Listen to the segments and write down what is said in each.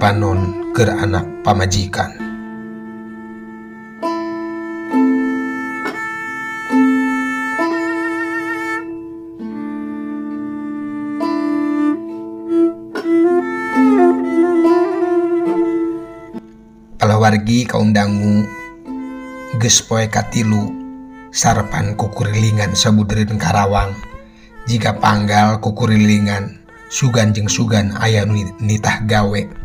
Cipanon ke anak pamajikan. Wargi kaum dangu gespoe katilu sarapan kukurilingan sabuderin Karawang. Jika panggal kukurilingan sugan jeng sugan ayam nitah gawe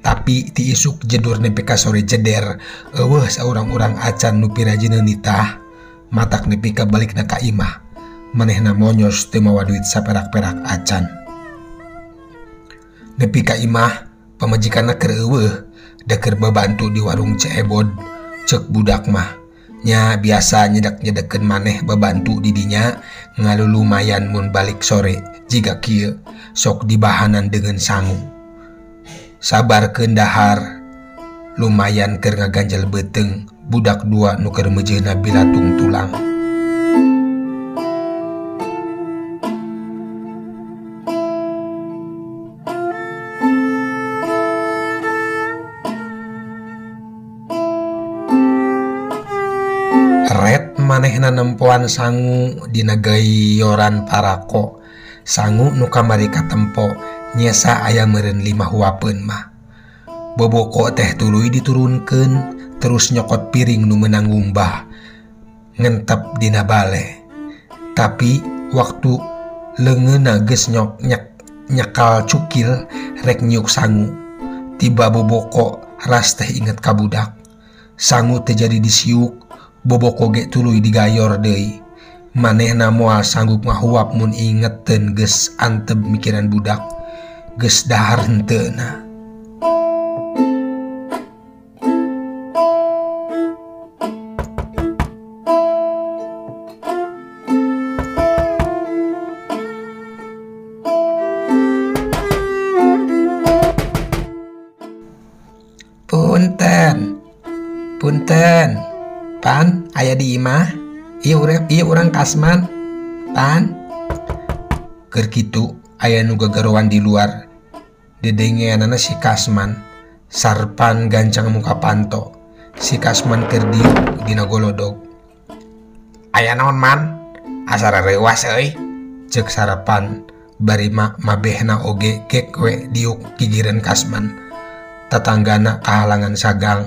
tapi diisuk jedur nepika sore jeder eueuh seorang-orang acan nupirajinenitah matak nepika balik na Kaimah manehna monyos temawa duit saperak-perak acan. Nepi Kaimah pemajikanna kerewe deker bebantu di warung ceebod cek budak mah. Nya biasa nyedak-nyedeken maneh bebantu didinya ngalu lumayan mun balik sore jika kieu sok dibahanan dengan sangu. sabar kendahar lumayan karena ganjal beteng budak dua nuker mejena bilatung tulang. Red manehna nempuan sangu dina gayoran parako. sanggu nuka mereka tempo nyesa ayam meren 5 huapen mah. Boboko teh tului diturunkan terus nyokot piring nu menanggumbah ngentep dina bale. Tapi waktu lengen nages nyok nyak nyakal cukil rek nyuk sangu. Tiba boboko ras teh inget kabudak. Sangu terjadi disiuk boboko ge tuluy digayor deui. manehna mual sanggup ngahuapmun inget ten ges anteb mikiran budak gesdahar tena Asman tan Gerkitu aya nu gagaruan di luar. Dedengeanana si Kasman sarpan gancang muka panto si Kasman kerdi dina golodog aya naon man? Asara rewas euy. Cek sarapan bari mak mabehna oge kekwe diuk gigiran Kasman. Tetanggana kahalangan sagang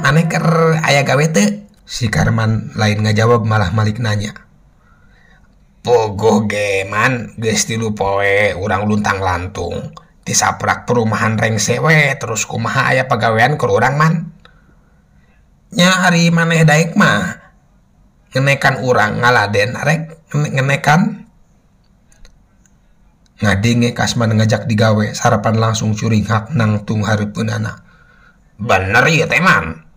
maneker aya gawe teu? si Karman lain ngajawab malah Malik nanya Pogo geman gestilu poe urang luntang lantung disaprak perumahan reng sewe terus kumaha ayah pegawaian ke urang man? Nya hari maneh daik mah ngenekan urang ngaladen rek ngenekan ngadenge kasman ngajak digawe sarapan langsung curing hak nangtung hareupeun anak bener ya teman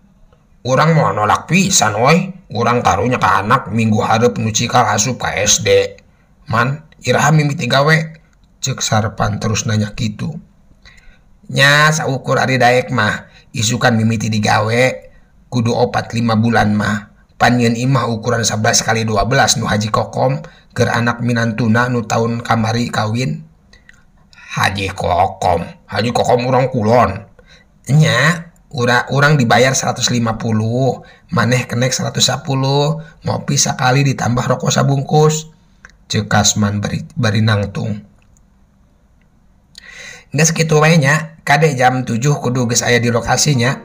orang mau nolak pisan woi. Orang taruhnya ke anak minggu harap nucikal asup ke SD man iraha mimiti tiga we. Cek sarpan terus nanya gitu nya saukur ari daek mah. Isukan mimiti digawe kudu opat lima bulan mah. Panjen imah ukuran 11 kali 12 nu haji kokom ger anak minantuna nu tahun kamari kawin. Haji kokom. Haji kokom orang kulon. Nya Ura, orang dibayar 150 maneh kenek 110 ngopi sekali ditambah rokok sabungkus. Cek kasman beri, beri nangtung. Nggak segitu wanya kade jam 7 kudu geus aya di lokasinya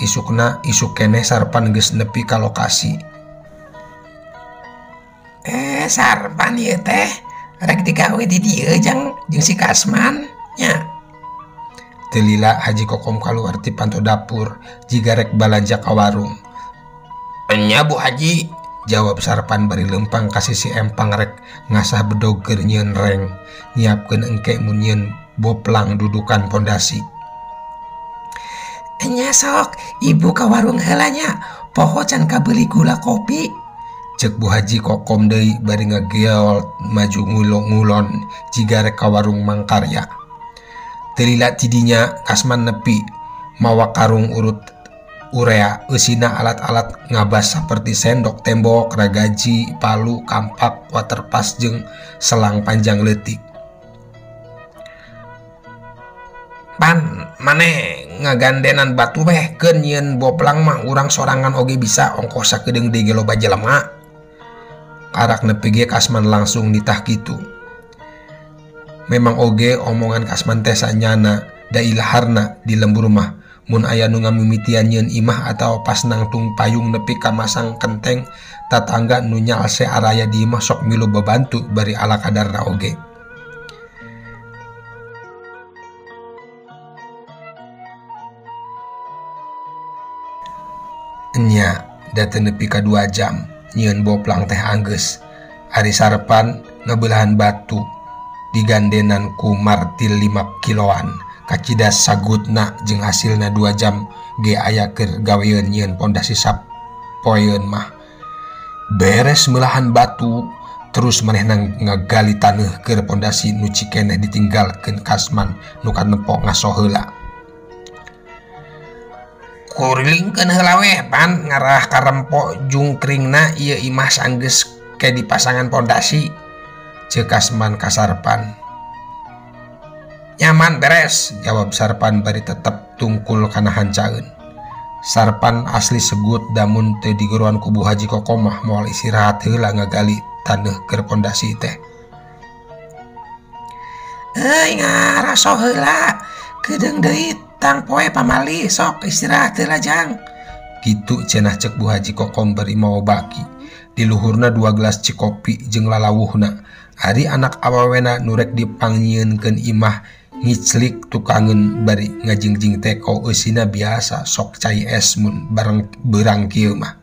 isukna isuk keneh sarpan geus nepi ka lokasi eh sarpan ieu teh rek digawe di dieu jang jeung si Kasman nya Telila Haji Kokom kaluar ti panto dapur jiga rek balanja ka warung. Enya Bu Haji, jawab sarpan bari lempang kasih si empang rek ngasah bedoger nyeun reng nyiapkeun engke mun nyeun boplang dudukan pondasi. Nya sok ibu ka warung helanya. Poho can kabeli gula kopi. Cek Bu Haji kokom deui bari ngageol maju ngulon-ngulon jika rek ka warung mangkarya. Telila tidinya kasman nepi mawa karung urut urea usina alat-alat ngabas seperti sendok tembok ragaji palu kampak waterpas jeung selang panjang letik pan maneh ngagandenan batu weh kenyen boplang mah urang sorangan oge bisa ongkos sakedeng di loba jelema. Karak nepege kasman langsung ditah gitu memang oge omongan kasman teh sanyana da ilaharna di lembur rumah. Mun aya nu ngamimitian imah atau pas nangtung payung nepi ka masang kenteng tatangga nu nyaal se araya di imah sok milu bebantu bari ala kadarna oge nya datang nepi ka dua jam nyiun boplang teh Angges. Hari sarepan ngebelahan batu digandenan ku martil 5 kiloan. Kacida sagutna jeung hasilna dua jam ge aya keur gaweun nyieun pondasi sap poeun mah. Beres melahan batu terus manehna ngagali taneuh keur pondasi nu cikeneh ditinggalkeun kasman nu nepok ngasohela kurlingken helawe pan ngarah karempok jungkring na ia imah sangges ke di pasangan pondasi cekasman kasarpan. Nyaman beres jawab sarpan bari tetap tungkul karena hancaun sarpan asli segut damun teu diguruan kubu haji kokomah moal istirahat heula ngagali tanah ke pondasi teh. Eh, ngarah heula kedeng deit tang poe pamali sok istirahat lajang. Gitu cenah cek Bu Haji kokom beri mau baki. Diluhurna dua gelas cikopi jeng lalawuhna. Hari anak awawena nurek dipangnyienkeun imah ngiclik tukangen bari ngajingjing teko usina biasa sok cai esmun bareng berang kieu mah.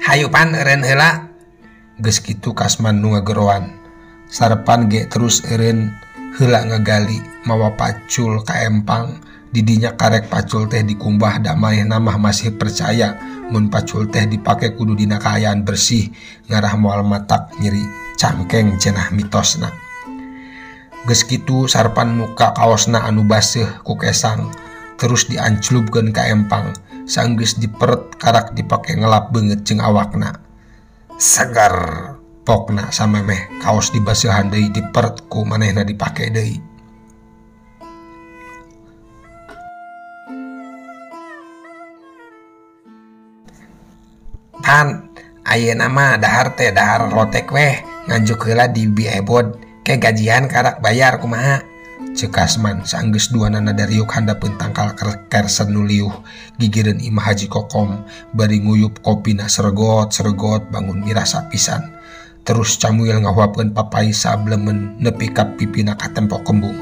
Hayupan eren heula. Geus kitu kasman nu ngageroan. Sarepan ge terus eren heula ngagali mawa pacul kaempang didinya karek pacul teh dikumbah damai mah masih percaya mun pacul teh dipakai kudu dina kaayaan bersih ngarah moal matak nyeri cangkeng cenah mitosna. Geus kitu sarpan muka kaosna anu baseuh ku kesang terus dianclubkeun ka empang sanggis diperet karak dipake ngelap banget jeung awakna. Segar pokna samemeh kaos dibaseuhan deui diperet ku manehna dipake deui pan ayeuna mah dahar teh dahar lotek weh nganjuk heula di biebod ke gajian karak bayar kumaha? Cek kasman sanggeus nana dariuk handapun tangkal kersen nuliuh gigireun imah haji kokom bari nguyup kopi na sergot sergot bangun mirasa pisan terus Samuel ngahuapkan papai sablemen nepi kap pipina katempo kembung.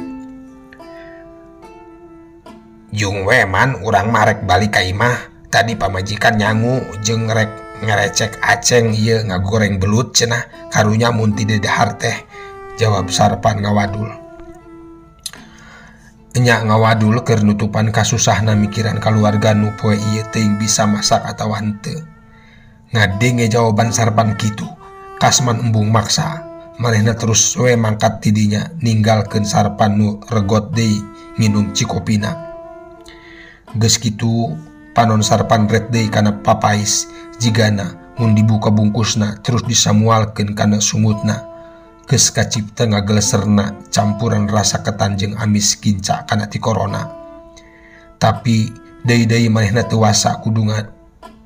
Jung weman urang marek balik ka imah tadi pamajikan nyangu jeng rek ngerecek aceng ieu ngagoreng belut cenah karunya mun tidak dahar teh jawab sarpan ngawadul. Enyak ngawadul keur nutupan kasusahna mikiran keluarga nu poe ieu teuing bisa masak atawa henteu. Ngadenge jawaban sarpan kitu. Kasman embung maksa. Manehna terus we mangkat tidinya ninggalkan sarpan nu regot deui nginum cikopina. Geus kitu panon sarpan red deui kana papais. Jigana mun dibuka bungkusna terus disamualkeun kana sumutna. Geus kacipta ngageleserna campuran rasa ketan jeung amis kinca kana ti corona. Tapi deui-deui manehna teu wasa kudungan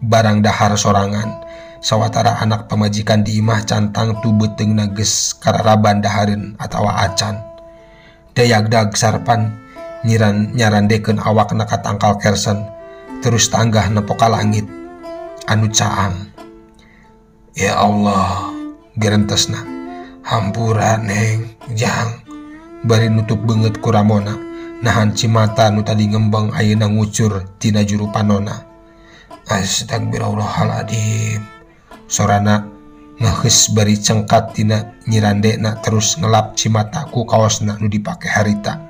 barang dahar sorangan. sawwatara anak pemajikan imah cantang tubuteng nages Kararaban dahareun atawa acan. Dayagdag sarpan nyiran nyarandeken awak naka tangkal kersen terus tanggah nepoka langit anu caang. Ya Allah gerentesna. Hampura neng jang. Bari nutup banget kuramona. Nahan cimata nu tadi ngembang ayeuna ngucur tina juru panona. Astagfirullahaladzim. sorana ngehes bari cengkat tina nyirandekna terus ngelap cimataku kaosna nu dipake harita.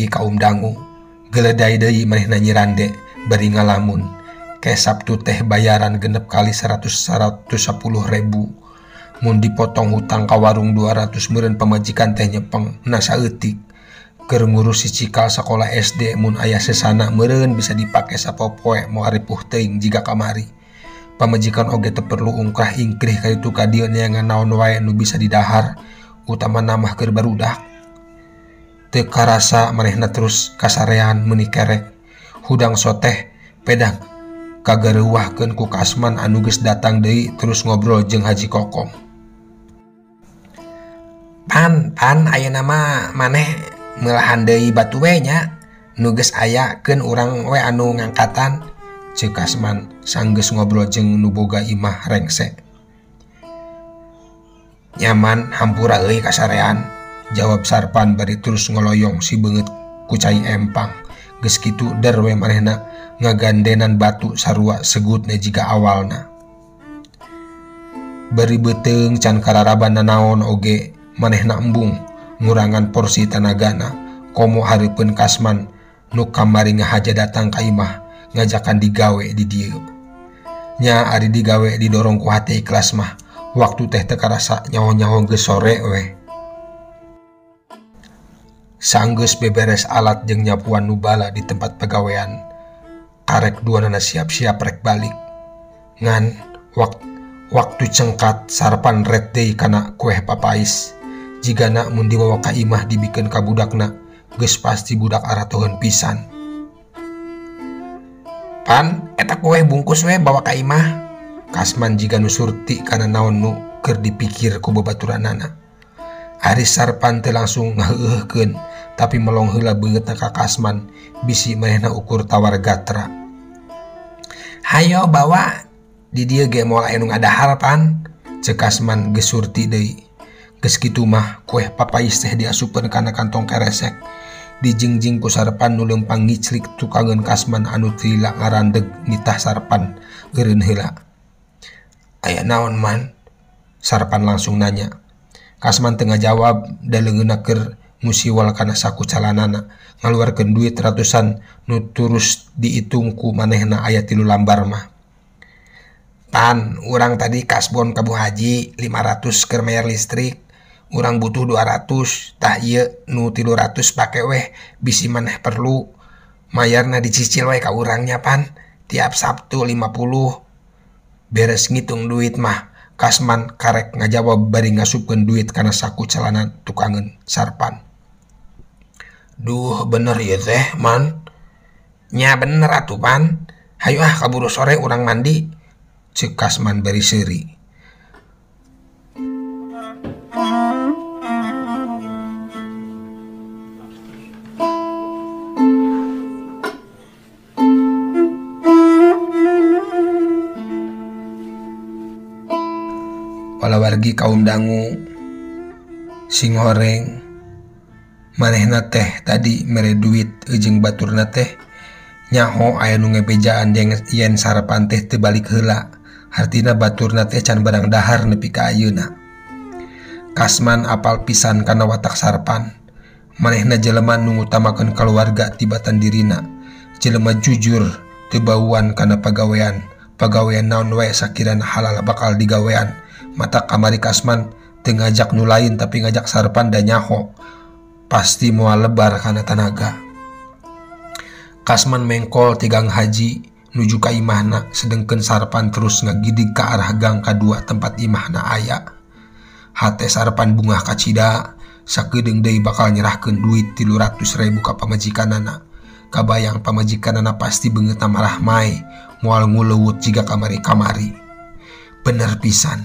lagi kaum dangu. Geledai deui manehna nyirande bari ngalamun. Ke Sabtu teh bayaran genep kali 100 110 ribu. Mun dipotong hutang ka warung 200 meureun pemajikan teh nyepeng. Nasa saeutik. Keur ngurus si cikal sekolah SD mun aya sesana meureun bisa dipake sapopoe mau aripuh teuing jika kamari. Pamajikan oge teu perlu ungkah ingkrih ka dieu yang naon wae nu bisa didahar. Utama namah keur barudak. tekarasa manehna terus kasarean menikerek hudang soteh pedang kagareuwahkeun ku kasman anu geus datang deui terus ngobrol jeung Haji Kokom. Pan pan aya nama maneh melahan nya nu geus aya keun urang we anu ngangkatan ceuk Kasman sanggeus ngobrol jeung nu boga imah rengse. Nyaman hampura euy kasarean. jawab sarpan bari terus ngoloyong si banget kucai empang. Geus kitu derwe manehna ngagandenan batu sarua segutna jika awalna. Beri beteng can kararaban nanaon oge manehna embung ngurangan porsi tanagana. Komo haripun kasman nu kamari ngahaja datang ka imah ngajakan digawe di dieu. Nya ari digawe didorong ku hati ikhlas mah waktu teh teu karasa nyaho-nyaho geus sore weh sanggus beberes alat jeung nyapuan nubala di tempat pegawean. Karek dua nana siap-siap rek balik. Ngan wak waktu cengkat sarpan red day kana kue papais. Jika nak mun dibawa ka imah dibikin ka budakna geus pasti budak aratuhan pisan. Pan eta kue bungkus we bawa ka imah. Kasman jika nu surti kana naon nu keur dipikir ku babaturanana Ari sarpan teh langsung ngaheuhkeun tapi melong hela banget na kakasman bisi mahena ukur tawar gatra hayo bawa. Di dia ge mau enung ada harapan cekasman gesurti deui. Geus kitu mah kueh papais teh diasupeun kana kantong keresek. Dijingjing ku sarpan nulempang ngiclik tukangan kasman anu tila ngarandeg nitah sarpan eureun heula. Aya naon man? Sarpan langsung nanya. Kasman tengah jawab dan lengenaker musiwal kana saku calanana. Ngaluarkeun duit ratusan nu turus diitungku manehna ayat tilu lambar mah. Pan urang tadi kasbon kabu haji 500 keur mayar listrik urang butuh 200 tah ieu nu 300 pake weh bisi maneh perlu. Mayarna dicicil we ka urangnya pan. Tiap Sabtu 50 beres ngitung duit mah. Kasman karek ngajawab bari ngasupkeun duit karena saku celana tukangan sarpan Duh bener ya teh man. Nya bener atuh pan. Hayu ah kaburu sore urang mandi. Cek kasman beri seri walawargi kaum dangu. Sing horeng manehna teh tadi mere duit ujung Baturna teh. Nyaho aya nu ngebejaan yen sarapan teh balik heula. Hartina Baturna teh can barang dahar nepi ka ayeuna. Kasman apal pisan kana watak sarpan manehna jelema nu ngutamakeun keluarga tibatan dirina. Jelema jujur tebauan kana pagawean. Pagawean naon wae sakirana halal bakal digawean. Mata kamari kasman teu ngajak nu lain tapi ngajak sarpan dan nyaho. pasti mua lebar karena tanaga. Kasman mengkol tigang haji nuju ka imahna sedengken sarpan terus ngagidi ke arah gang kedua tempat imahna aya. Hate sarpan bunga kacida sakedeng deui bakal nyerahkan duit tilu ratus ribu ka pamajikanana. Kabayang pamajikanana pasti banget marah mai mual ngulewut jika kamari-kamari bener pisan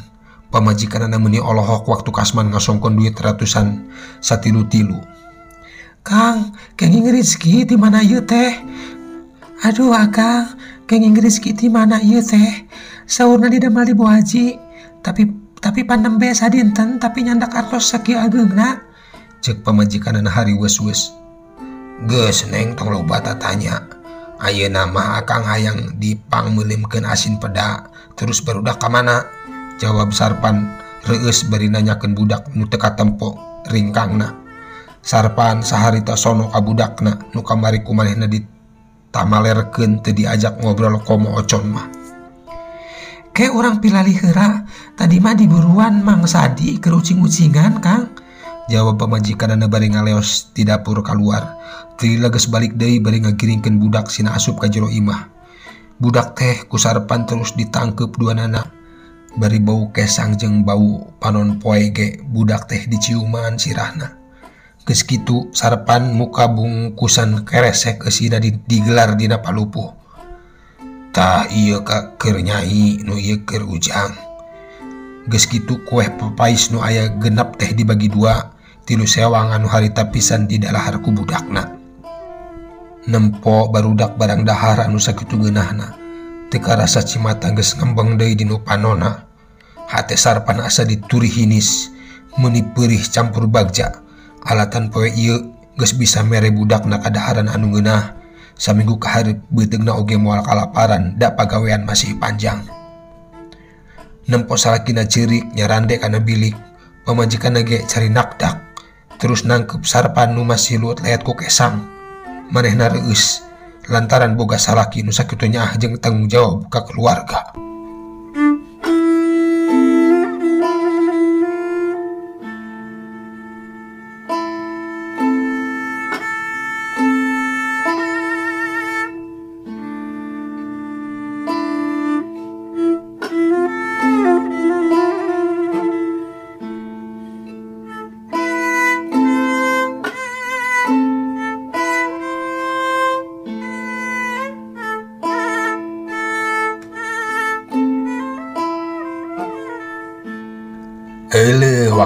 pamajikanana meni olohok waktu kasman ngasongkon duit ratusan satilu-tilu. Kang, kenging rezeki di mana ieu teh? Aduh, Akang, kenging rezeki di mana ieu teh? Di damal di haji, tapi tapi pandem biasa dinten tapi nyandak artos sakieu ageungna cek pamajikan hari wes-wes geus neng tong loba tanya. Ayeuna nama akang hayang dipangmelimkeun asin peda terus barudak ka mana? Jawab sarpan reus beri nanyakeun budak nu tempo ringkangna sarpan saharita sono kabudakna nu kamari kumanehna ditamalerkeun teu diajak ngobrol komo ocon mah. Ke orang pilali hera tadi mah diburuan mang sadi ke ucing-ucingan kang. Jawab pemajikan anda bari ngaleos di dapur keluar tiri leges balik deui bari ngagiringkeun budak sina asup ka jero imah. Budak teh kusarpan terus ditangkep dua nana. Bari bau kesang jeng bau panon poege budak teh diciuman sirahna. kesitu sarpan muka bungkusan keresek kesida digelar di palupuh. Lupuh tak iya kak kernyai nu iya ker ujang. Geskitu kue pepais nu aya genap teh dibagi dua tilu sewang anu harita pisan di dalaharku budakna. Nempo barudak barang dahar anu sakitu genahna teka rasa cimata geus ngembang deui dinu panona. Hate sarpan asa dituri hinis perih campur bagja. Alatan poe ieu geus bisa mere budakna kadaharan anu geunah Saminggu keharip betegna oge moal kalaparan dak pagawean masih panjang. Nempo salakina cerik nyarande kana bilik, pemajikan ge cari nakdak, terus nangkep sarpan nu masih luat layat ku kesang. Manehna reus, lantaran boga salaki nu sakitu nyaah jeung tanggung jawab ka keluarga.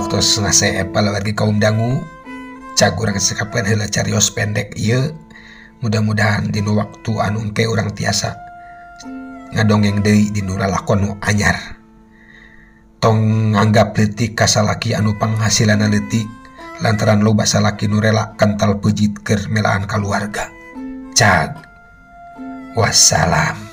waktu selesai epal lagi kaum dangu. Cagur sekapkan hela carios pendek ia mudah-mudahan dinu waktu anu ke orang tiasa ngadongeng deui di lalakon lakon anyar. Tong nganggap letik kasalaki anu penghasilan letik lantaran loba salaki nurela kental pejit ker melaan keluarga cag. Wassalam.